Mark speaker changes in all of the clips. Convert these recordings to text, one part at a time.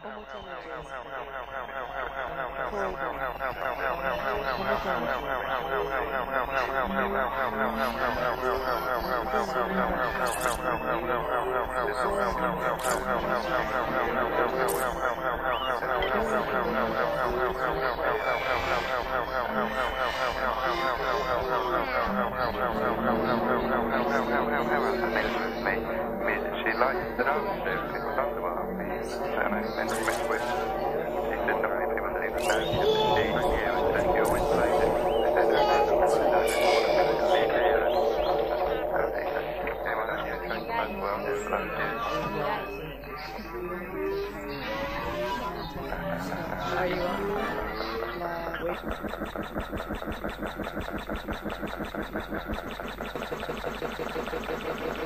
Speaker 1: One you. She likes the
Speaker 2: dance.
Speaker 1: Thank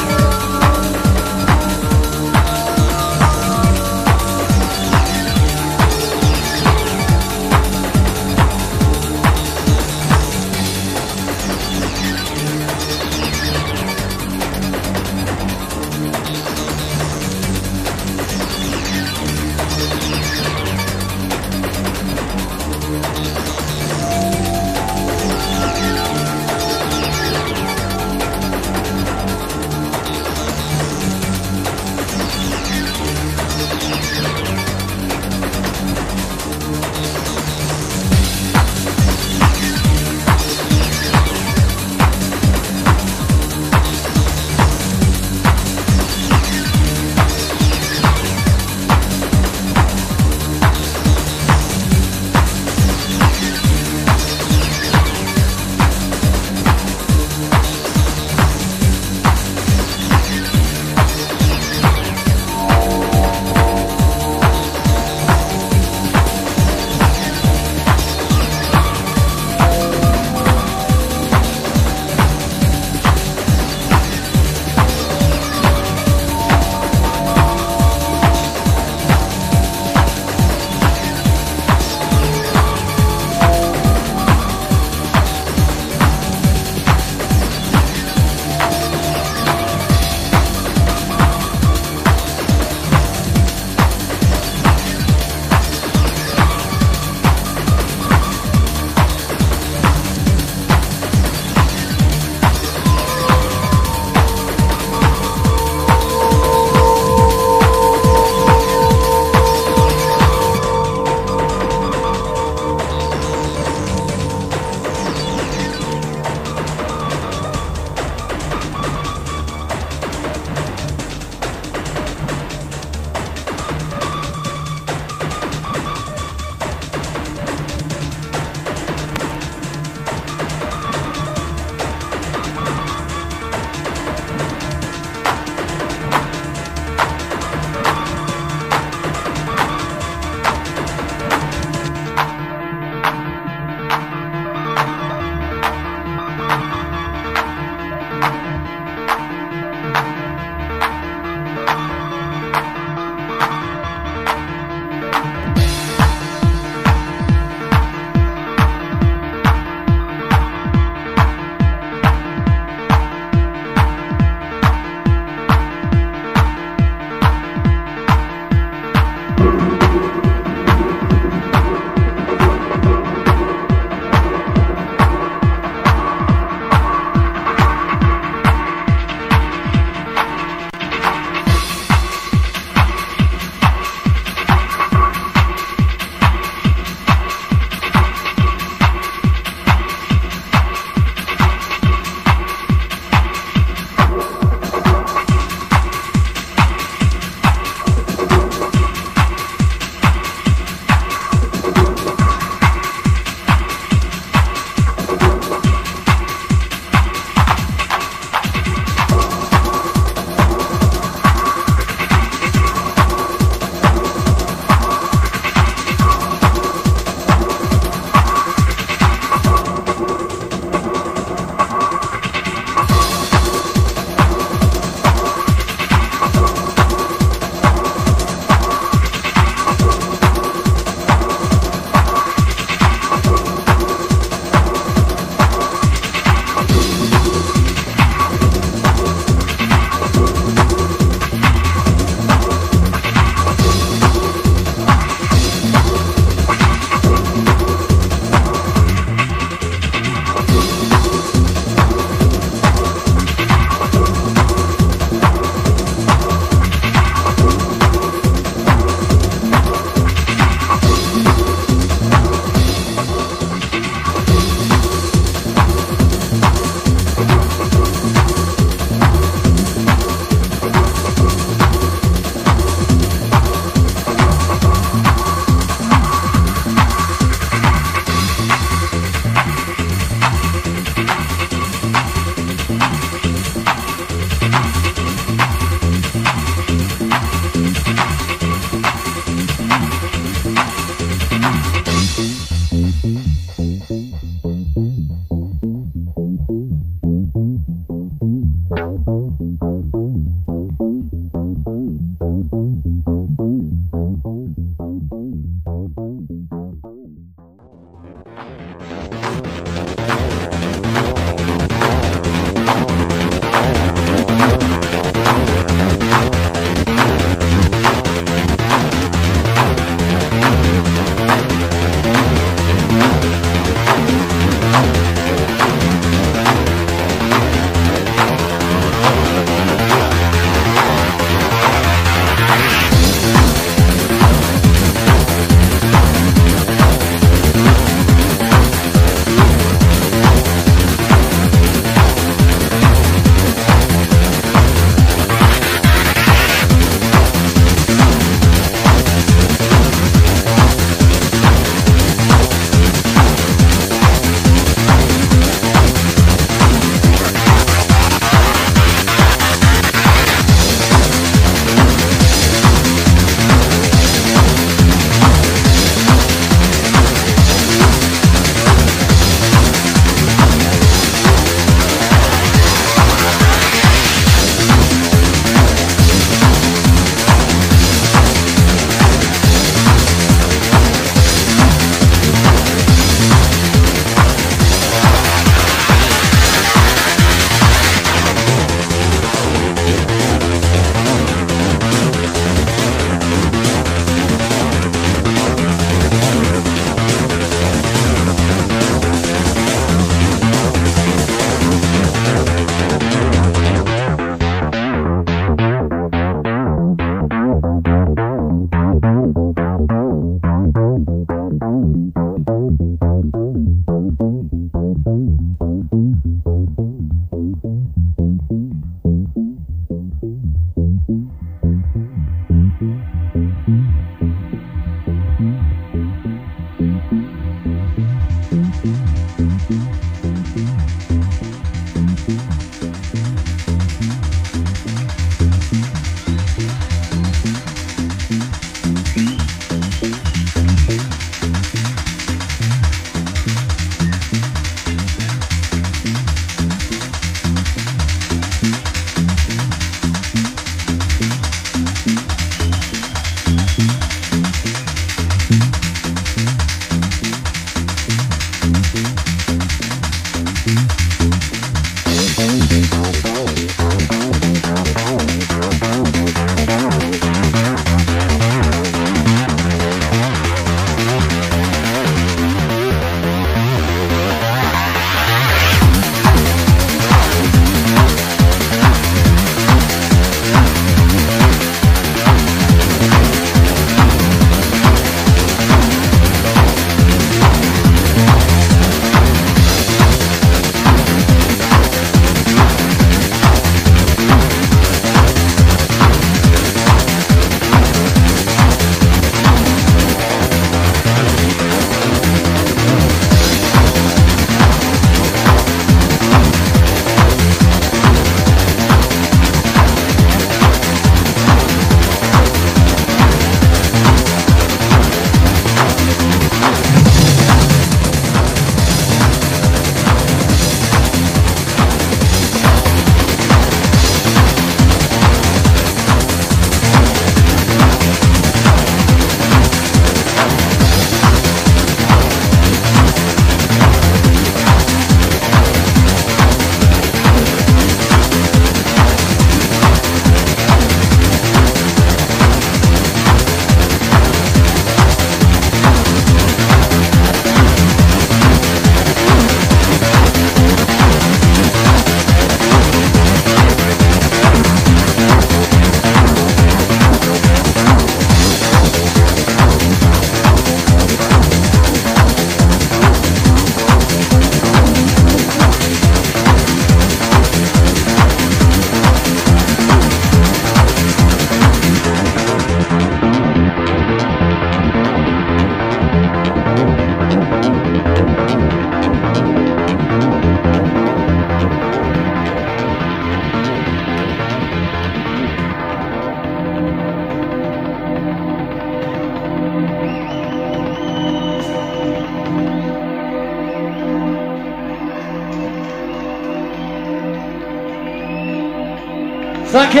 Speaker 1: You.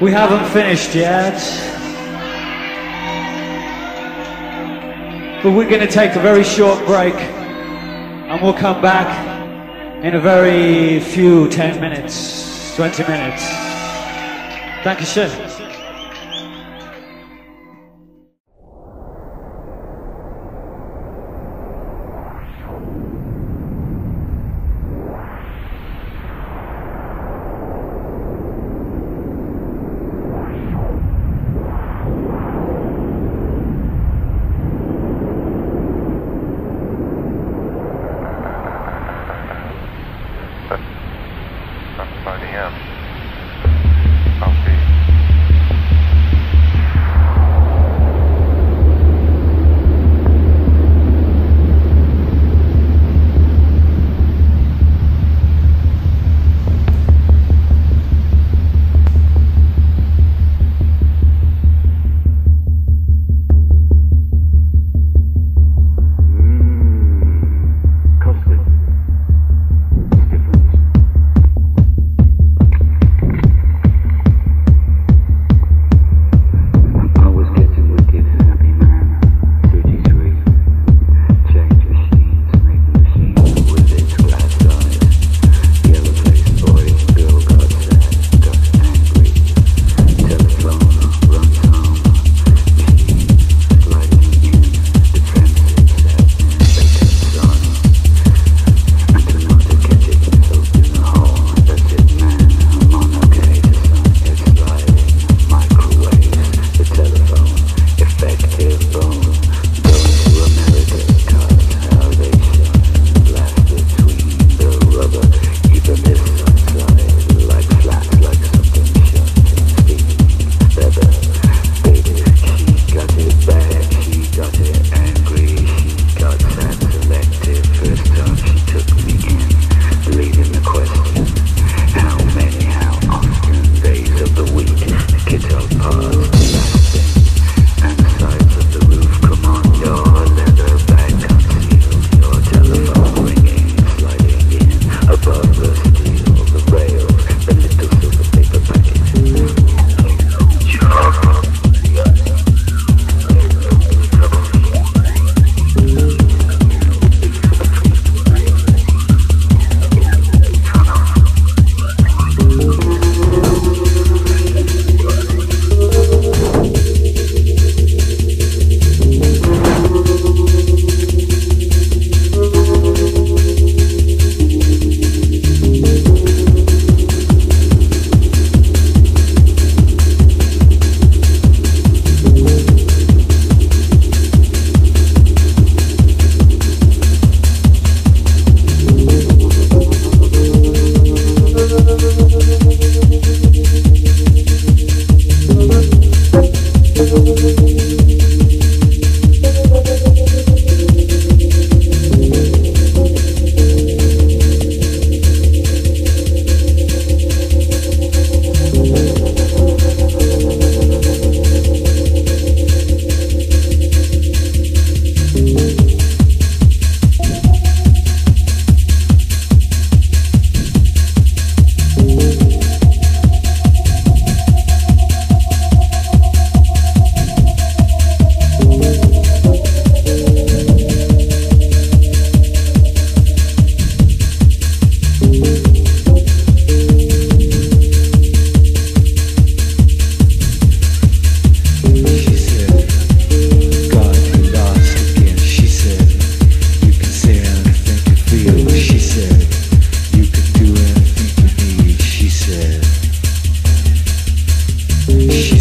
Speaker 1: We haven't finished yet. But we're going to take a very short break and we'll come back in a very few 10 minutes, 20 minutes. Thank you, sir. Thank.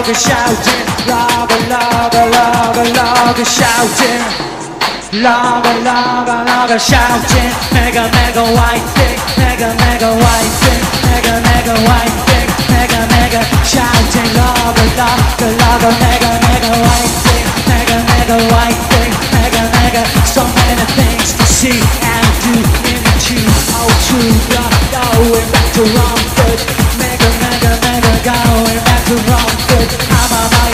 Speaker 1: logger shouting, logger, logger, logger, logger shouting. Logger, logger, logger shouting, mega, mega white thing. mega, mega white thing. mega, mega white thing. mega, mega shouting, logger, logger, logger, mega, mega white thing. mega, mega white thing. mega, mega. So many things to see and do in the tube, to the back to Romford, mega, mega, mega going back to Romford good. I'm a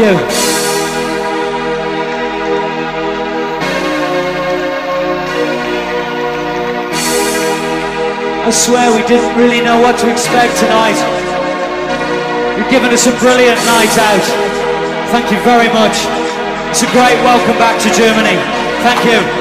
Speaker 1: you. I swear we didn't really know what to expect tonight. You've given us a brilliant night out. Thank you very much. It's a great welcome back to Germany. Thank you.